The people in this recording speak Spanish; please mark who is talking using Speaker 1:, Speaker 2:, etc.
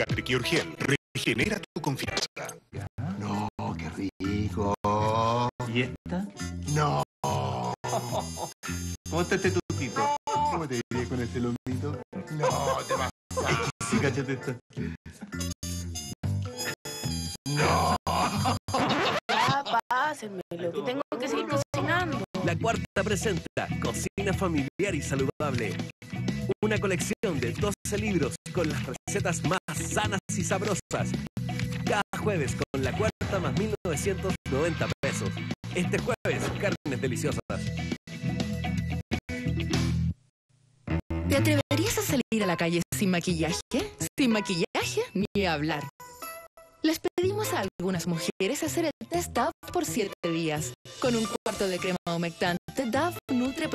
Speaker 1: Gastric Urgel regenera tu confianza.
Speaker 2: No, qué rico.
Speaker 3: ¿Y esta?
Speaker 2: No.
Speaker 3: ¿Cómo está este tutito?
Speaker 2: ¿Cómo te diría con ese lomito? No, te vas.
Speaker 3: Sí, cállate esta.
Speaker 2: No.
Speaker 4: Ya, pásenmelo, que tengo que seguir cocinando.
Speaker 5: La cuarta presenta Cocina familiar y saludable. Una colección de 12 libros con las recetas más sanas y sabrosas. Cada jueves con la cuarta más 1990 pesos. Este jueves, carnes deliciosas.
Speaker 6: ¿Te atreverías a salir a la calle sin maquillaje? ¿Sin maquillaje? Ni hablar. Les pedimos a algunas mujeres hacer el test DAV por 7 días. Con un cuarto de crema humectante, DAV nutre